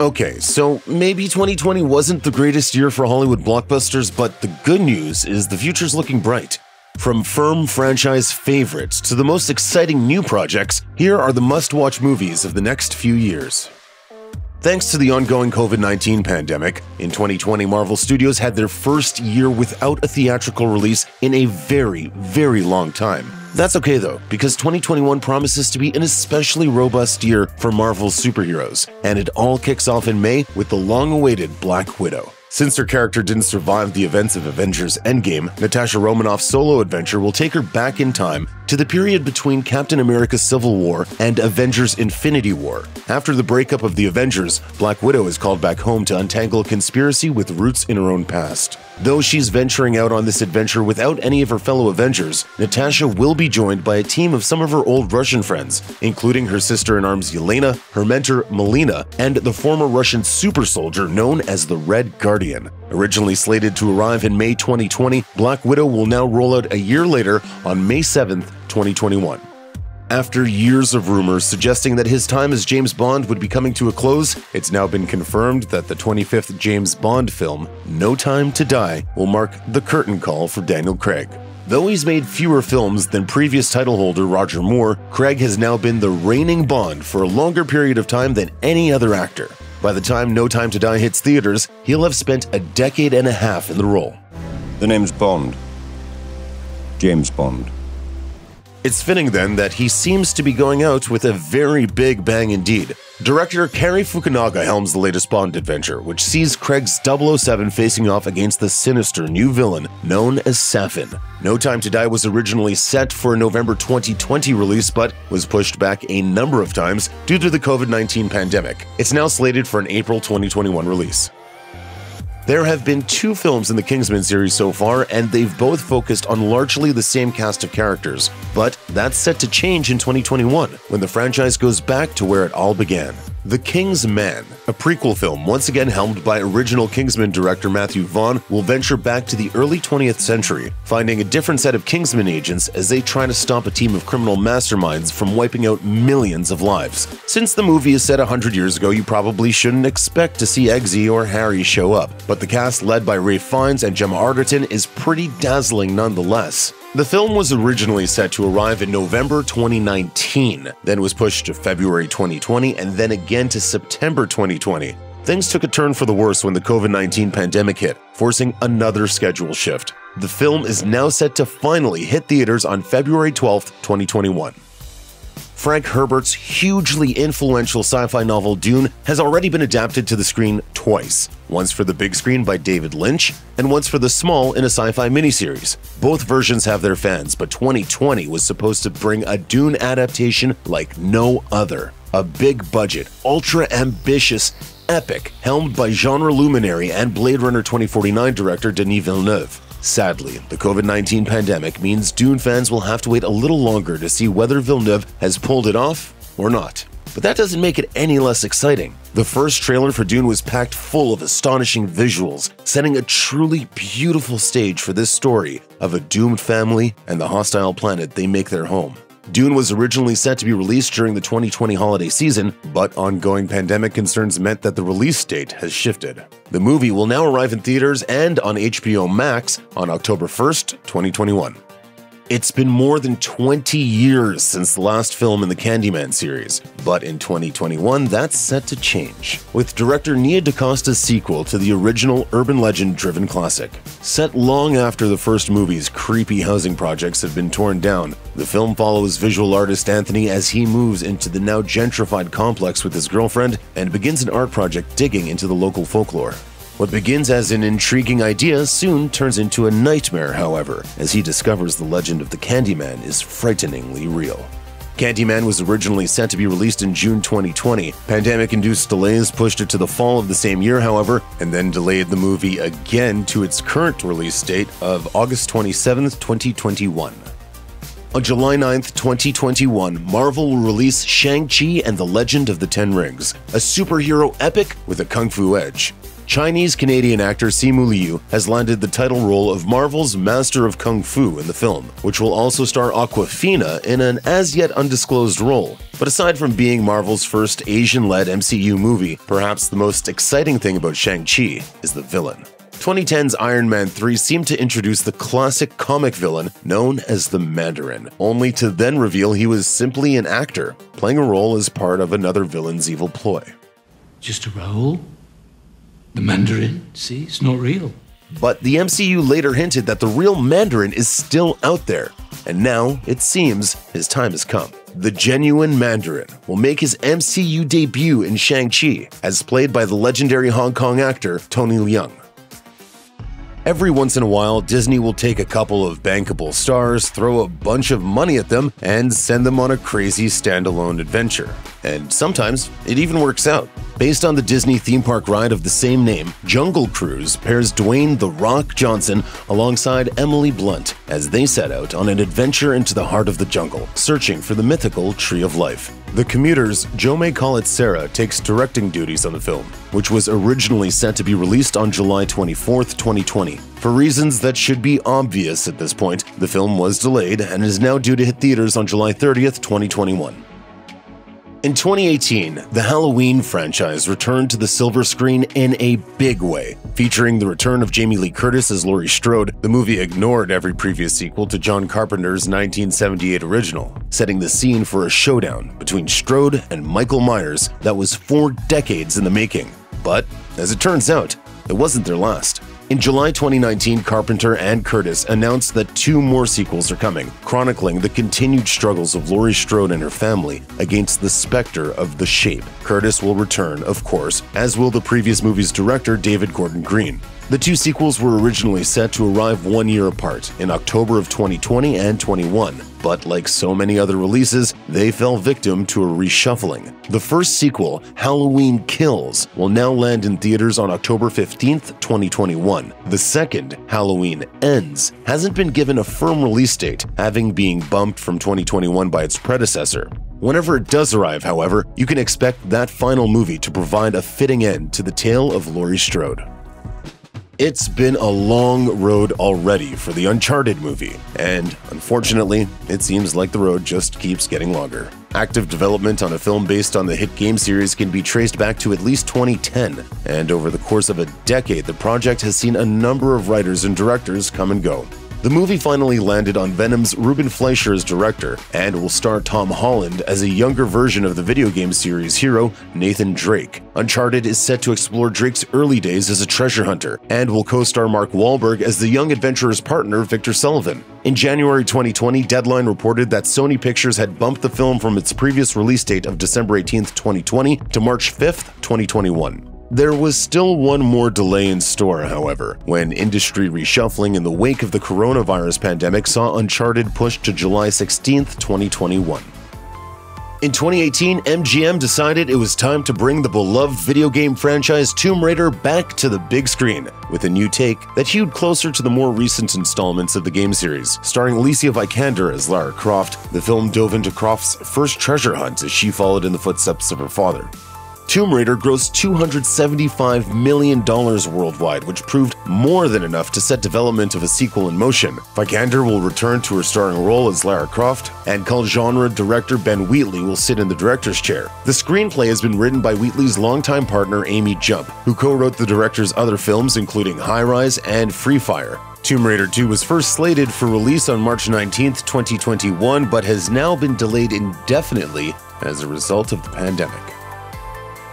Okay, so maybe 2020 wasn't the greatest year for Hollywood blockbusters, but the good news is the future's looking bright. From firm franchise favorites to the most exciting new projects, here are the must watch movies of the next few years. Thanks to the ongoing COVID 19 pandemic, in 2020, Marvel Studios had their first year without a theatrical release in a very, very long time. That's okay though, because 2021 promises to be an especially robust year for Marvel's superheroes, and it all kicks off in May with the long awaited Black Widow. Since her character didn't survive the events of Avengers Endgame, Natasha Romanoff's solo adventure will take her back in time to the period between Captain America Civil War and Avengers Infinity War. After the breakup of the Avengers, Black Widow is called back home to untangle a conspiracy with roots in her own past. Though she's venturing out on this adventure without any of her fellow Avengers, Natasha will be joined by a team of some of her old Russian friends, including her sister in arms Yelena, her mentor Melina, and the former Russian super soldier known as the Red Guardian. Originally slated to arrive in May 2020, Black Widow will now roll out a year later on May 7, 2021. After years of rumors suggesting that his time as James Bond would be coming to a close, it's now been confirmed that the 25th James Bond film, No Time to Die, will mark the curtain call for Daniel Craig. Though he's made fewer films than previous title holder Roger Moore, Craig has now been the reigning Bond for a longer period of time than any other actor. By the time No Time to Die hits theaters, he'll have spent a decade and a half in the role. The name's Bond. James Bond. It's fitting then that he seems to be going out with a very big bang indeed. Director Cary Fukunaga helms the latest Bond adventure, which sees Craig's 007 facing off against the sinister new villain known as Safin. No Time to Die was originally set for a November 2020 release, but was pushed back a number of times due to the COVID 19 pandemic. It's now slated for an April 2021 release. There have been two films in the Kingsman series so far, and they've both focused on largely the same cast of characters. But that's set to change in 2021 when the franchise goes back to where it all began. The King's Man, a prequel film once again helmed by original Kingsman director Matthew Vaughn, will venture back to the early 20th century, finding a different set of Kingsman agents as they try to stop a team of criminal masterminds from wiping out millions of lives. Since the movie is set 100 years ago, you probably shouldn't expect to see Eggsy or Harry show up, but the cast led by Ralph Fiennes and Gemma Arterton is pretty dazzling nonetheless. The film was originally set to arrive in November 2019, then was pushed to February 2020, and then again to September 2020. Things took a turn for the worse when the COVID 19 pandemic hit, forcing another schedule shift. The film is now set to finally hit theaters on February 12, 2021. Frank Herbert's hugely influential sci fi novel Dune has already been adapted to the screen twice once for the big screen by David Lynch, and once for the small in a sci fi miniseries. Both versions have their fans, but 2020 was supposed to bring a Dune adaptation like no other. A big budget, ultra ambitious, epic, helmed by genre luminary and Blade Runner 2049 director Denis Villeneuve. Sadly, the COVID 19 pandemic means Dune fans will have to wait a little longer to see whether Villeneuve has pulled it off or not. But that doesn't make it any less exciting. The first trailer for Dune was packed full of astonishing visuals, setting a truly beautiful stage for this story of a doomed family and the hostile planet they make their home. Dune was originally set to be released during the 2020 holiday season, but ongoing pandemic concerns meant that the release date has shifted. The movie will now arrive in theaters and on HBO Max on October 1st, 2021. It's been more than 20 years since the last film in the Candyman series, but in 2021 that's set to change, with director Nia DaCosta's sequel to the original urban legend driven classic. Set long after the first movie's creepy housing projects have been torn down, the film follows visual artist Anthony as he moves into the now gentrified complex with his girlfriend and begins an art project digging into the local folklore. What begins as an intriguing idea soon turns into a nightmare, however, as he discovers the legend of the Candyman is frighteningly real. Candyman was originally set to be released in June 2020. Pandemic induced delays pushed it to the fall of the same year, however, and then delayed the movie again to its current release date of August 27, 2021. On July 9, 2021, Marvel will release Shang-Chi and the Legend of the Ten Rings, a superhero epic with a kung fu edge. Chinese Canadian actor Simu Liu has landed the title role of Marvel's Master of Kung Fu in the film, which will also star Awkwafina in an as yet undisclosed role. But aside from being Marvel's first Asian led MCU movie, perhaps the most exciting thing about Shang-Chi is the villain. 2010's Iron Man 3 seemed to introduce the classic comic villain known as the Mandarin, only to then reveal he was simply an actor, playing a role as part of another villain's evil ploy. Just a role? The Mandarin, see, it's not real. But the MCU later hinted that the real Mandarin is still out there, and now it seems his time has come. The genuine Mandarin will make his MCU debut in Shang-Chi, as played by the legendary Hong Kong actor Tony Leung. Every once in a while, Disney will take a couple of bankable stars, throw a bunch of money at them, and send them on a crazy standalone adventure. And sometimes it even works out. Based on the Disney theme park ride of the same name, Jungle Cruise pairs Dwayne The Rock Johnson alongside Emily Blunt as they set out on an adventure into the heart of the jungle, searching for the mythical Tree of Life. The Commuter's, Joe May Call It Sarah, takes directing duties on the film, which was originally set to be released on July 24, 2020. For reasons that should be obvious at this point, the film was delayed and is now due to hit theaters on July 30th, 2021. In 2018, the Halloween franchise returned to the silver screen in a big way. Featuring the return of Jamie Lee Curtis as Laurie Strode, the movie ignored every previous sequel to John Carpenter's 1978 original, setting the scene for a showdown between Strode and Michael Myers that was four decades in the making. But, as it turns out, it wasn't their last. In July 2019, Carpenter and Curtis announced that two more sequels are coming, chronicling the continued struggles of Laurie Strode and her family against the specter of The Shape. Curtis will return, of course, as will the previous movie's director, David Gordon Green. The two sequels were originally set to arrive one year apart, in October of 2020 and 21, but like so many other releases, they fell victim to a reshuffling. The first sequel, Halloween Kills, will now land in theaters on October 15, 2021. The second, Halloween Ends, hasn't been given a firm release date, having been bumped from 2021 by its predecessor. Whenever it does arrive, however, you can expect that final movie to provide a fitting end to the tale of Laurie Strode. It's been a long road already for the Uncharted movie, and unfortunately, it seems like the road just keeps getting longer. Active development on a film based on the hit game series can be traced back to at least 2010, and over the course of a decade, the project has seen a number of writers and directors come and go. The movie finally landed on Venom's Ruben Fleischer as director and will star Tom Holland as a younger version of the video game series hero, Nathan Drake. Uncharted is set to explore Drake's early days as a treasure hunter and will co star Mark Wahlberg as the young adventurer's partner, Victor Sullivan. In January 2020, Deadline reported that Sony Pictures had bumped the film from its previous release date of December 18, 2020 to March 5, 2021. There was still one more delay in store, however, when industry reshuffling in the wake of the coronavirus pandemic saw Uncharted pushed to July 16, 2021. In 2018, MGM decided it was time to bring the beloved video game franchise Tomb Raider back to the big screen, with a new take that hewed closer to the more recent installments of the game series. Starring Alicia Vikander as Lara Croft, the film dove into Croft's first treasure hunt as she followed in the footsteps of her father. Tomb Raider grossed $275 million worldwide, which proved more than enough to set development of a sequel in motion. Vikander will return to her starring role as Lara Croft, and cult genre director Ben Wheatley will sit in the director's chair. The screenplay has been written by Wheatley's longtime partner Amy Jump, who co-wrote the director's other films including High Rise and Free Fire. Tomb Raider 2 was first slated for release on March 19, 2021, but has now been delayed indefinitely as a result of the pandemic.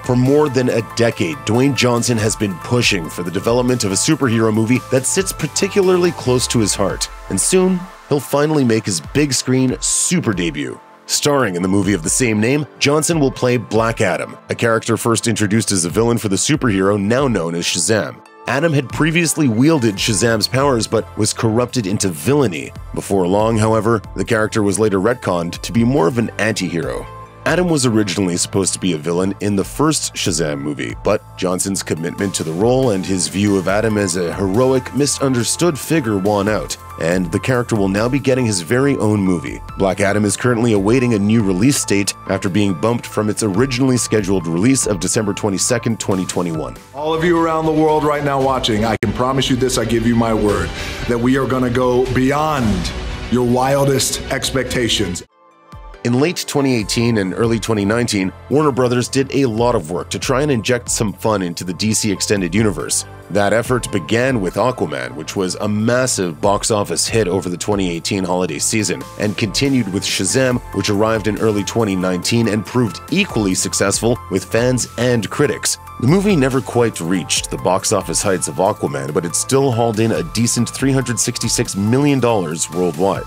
For more than a decade, Dwayne Johnson has been pushing for the development of a superhero movie that sits particularly close to his heart, and soon he'll finally make his big screen super debut. Starring in the movie of the same name, Johnson will play Black Adam, a character first introduced as a villain for the superhero now known as Shazam. Adam had previously wielded Shazam's powers but was corrupted into villainy. Before long, however, the character was later retconned to be more of an anti hero. Adam was originally supposed to be a villain in the first Shazam movie, but Johnson's commitment to the role and his view of Adam as a heroic, misunderstood figure won out, and the character will now be getting his very own movie. Black Adam is currently awaiting a new release date after being bumped from its originally scheduled release of December 22, 2021. All of you around the world right now watching, I can promise you this, I give you my word, that we are going to go beyond your wildest expectations. In late 2018 and early 2019, Warner Brothers did a lot of work to try and inject some fun into the DC Extended Universe. That effort began with Aquaman, which was a massive box office hit over the 2018 holiday season, and continued with Shazam, which arrived in early 2019 and proved equally successful with fans and critics. The movie never quite reached the box office heights of Aquaman, but it still hauled in a decent $366 million worldwide.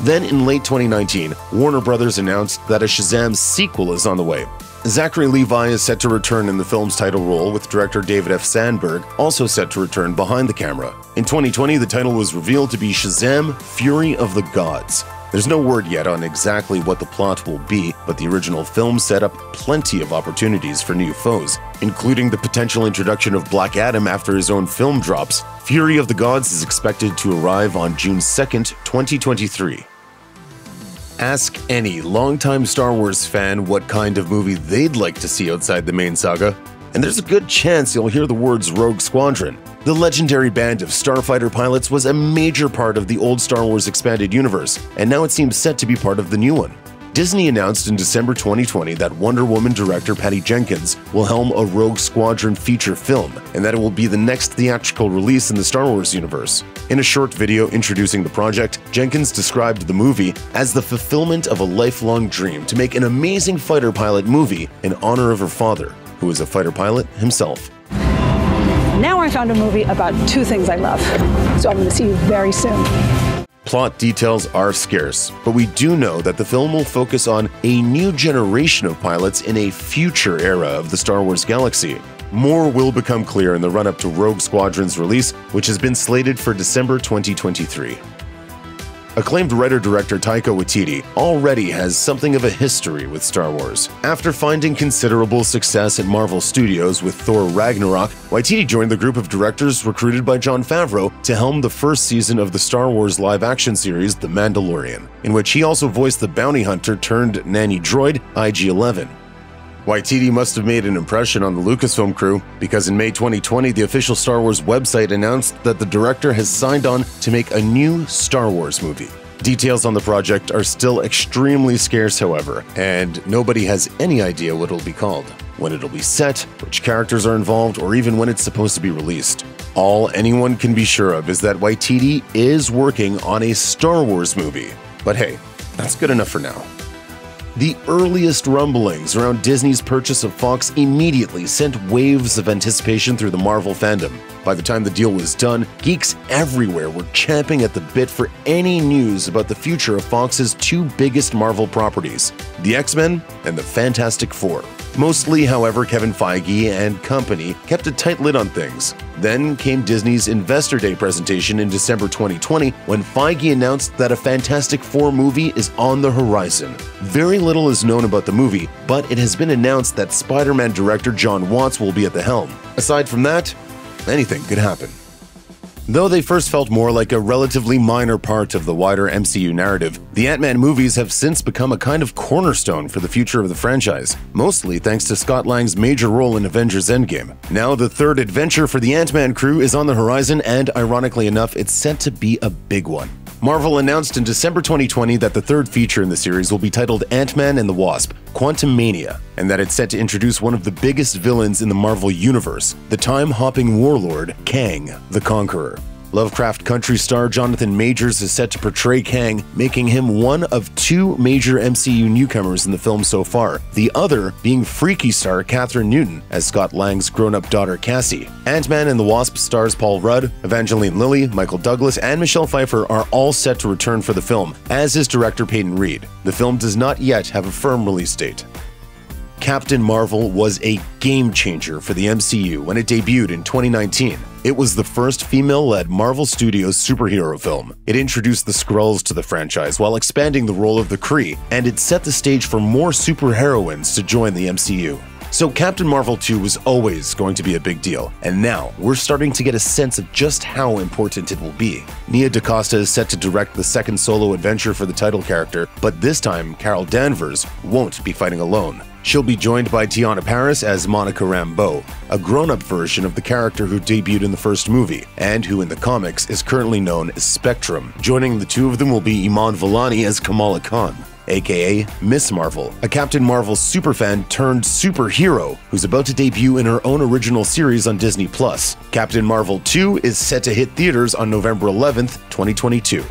Then in late 2019, Warner Brothers announced that a Shazam sequel is on the way. Zachary Levi is set to return in the film's title role, with director David F. Sandberg also set to return behind the camera. In 2020, the title was revealed to be Shazam Fury of the Gods. There's no word yet on exactly what the plot will be, but the original film set up plenty of opportunities for new foes, including the potential introduction of Black Adam after his own film drops. Fury of the Gods is expected to arrive on June 2nd, 2023. Ask any longtime Star Wars fan what kind of movie they'd like to see outside the main saga, and there's a good chance you'll hear the words Rogue Squadron. The legendary band of starfighter pilots was a major part of the old Star Wars expanded universe, and now it seems set to be part of the new one. Disney announced in December 2020 that Wonder Woman director Patty Jenkins will helm a Rogue Squadron feature film, and that it will be the next theatrical release in the Star Wars universe. In a short video introducing the project, Jenkins described the movie as the fulfillment of a lifelong dream to make an amazing fighter pilot movie in honor of her father, who is a fighter pilot himself. Now I found a movie about two things I love. So I'm going to see you very soon. Plot details are scarce, but we do know that the film will focus on a new generation of pilots in a future era of the Star Wars galaxy. More will become clear in the run up to Rogue Squadron's release, which has been slated for December 2023. Acclaimed writer director Taika Waititi already has something of a history with Star Wars. After finding considerable success at Marvel Studios with Thor Ragnarok, Waititi joined the group of directors recruited by Jon Favreau to helm the first season of the Star Wars live action series The Mandalorian, in which he also voiced the bounty hunter turned nanny droid IG 11. Waititi must have made an impression on the Lucasfilm crew because in May 2020, the official Star Wars website announced that the director has signed on to make a new Star Wars movie. Details on the project are still extremely scarce, however, and nobody has any idea what it'll be called, when it'll be set, which characters are involved, or even when it's supposed to be released. All anyone can be sure of is that Waititi is working on a Star Wars movie. But hey, that's good enough for now. The earliest rumblings around Disney's purchase of Fox immediately sent waves of anticipation through the Marvel fandom. By the time the deal was done, geeks everywhere were champing at the bit for any news about the future of Fox's two biggest Marvel properties, the X Men and the Fantastic Four. Mostly, however, Kevin Feige and company kept a tight lid on things. Then came Disney's Investor Day presentation in December 2020 when Feige announced that a Fantastic Four movie is on the horizon. Very little is known about the movie, but it has been announced that Spider Man director Jon Watts will be at the helm. Aside from that, anything could happen. Though they first felt more like a relatively minor part of the wider MCU narrative, the Ant Man movies have since become a kind of cornerstone for the future of the franchise, mostly thanks to Scott Lang's major role in Avengers Endgame. Now, the third adventure for the Ant Man crew is on the horizon, and ironically enough, it's set to be a big one. Marvel announced in December 2020 that the third feature in the series will be titled Ant Man and the Wasp Quantumania, and that it's set to introduce one of the biggest villains in the Marvel Universe, the time hopping warlord, Kang the Conqueror. Lovecraft Country star Jonathan Majors is set to portray Kang, making him one of two major MCU newcomers in the film so far, the other being Freaky star Kathryn Newton as Scott Lang's grown up daughter Cassie. Ant Man and the Wasp stars Paul Rudd, Evangeline Lilly, Michael Douglas, and Michelle Pfeiffer are all set to return for the film, as is director Peyton Reed. The film does not yet have a firm release date. Captain Marvel was a game changer for the MCU when it debuted in 2019. It was the first female led Marvel Studios superhero film. It introduced the Skrulls to the franchise while expanding the role of the Kree, and it set the stage for more superheroines to join the MCU. So, Captain Marvel 2 was always going to be a big deal, and now we're starting to get a sense of just how important it will be. Nia DaCosta is set to direct the second solo adventure for the title character, but this time, Carol Danvers won't be fighting alone. She'll be joined by Teyonah Parris as Monica Rambeau, a grown up version of the character who debuted in the first movie, and who in the comics is currently known as Spectrum. Joining the two of them will be Iman Vellani as Kamala Khan aka Miss Marvel, a Captain Marvel superfan turned superhero who's about to debut in her own original series on Disney Plus. Captain Marvel 2 is set to hit theaters on November 11th, 2022.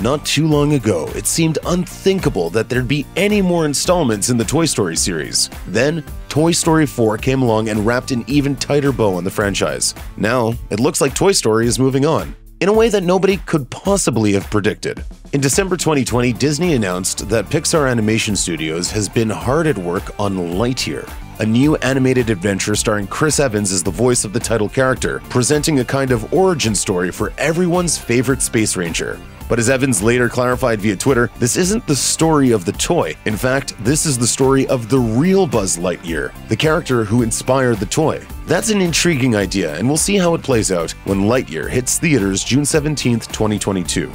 Not too long ago, it seemed unthinkable that there'd be any more installments in the Toy Story series. Then, Toy Story 4 came along and wrapped an even tighter bow on the franchise. Now, it looks like Toy Story is moving on in a way that nobody could possibly have predicted. In December 2020, Disney announced that Pixar Animation Studios has been hard at work on Lightyear, a new animated adventure starring Chris Evans as the voice of the title character, presenting a kind of origin story for everyone's favorite Space Ranger. But as Evans later clarified via Twitter, this isn't the story of the toy. In fact, this is the story of the real Buzz Lightyear, the character who inspired the toy. That's an intriguing idea, and we'll see how it plays out when Lightyear hits theaters June 17, 2022.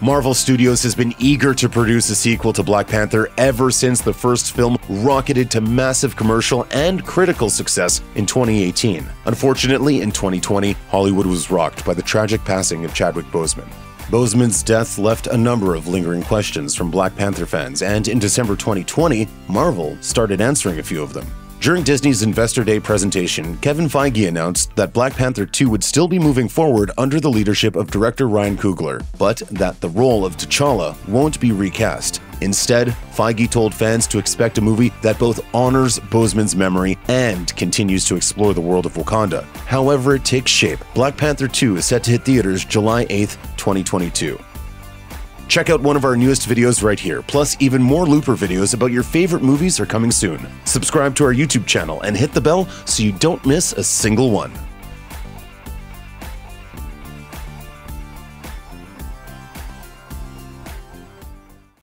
Marvel Studios has been eager to produce a sequel to Black Panther ever since the first film rocketed to massive commercial and critical success in 2018. Unfortunately, in 2020, Hollywood was rocked by the tragic passing of Chadwick Boseman. Boseman's death left a number of lingering questions from Black Panther fans, and in December 2020, Marvel started answering a few of them. During Disney's Investor Day presentation, Kevin Feige announced that Black Panther 2 would still be moving forward under the leadership of director Ryan Coogler, but that the role of T'Challa won't be recast. Instead, Feige told fans to expect a movie that both honors Boseman's memory and continues to explore the world of Wakanda. However, it takes shape. Black Panther 2 is set to hit theaters July 8, 2022. Check out one of our newest videos right here. Plus, even more Looper videos about your favorite movies are coming soon. Subscribe to our YouTube channel and hit the bell so you don't miss a single one.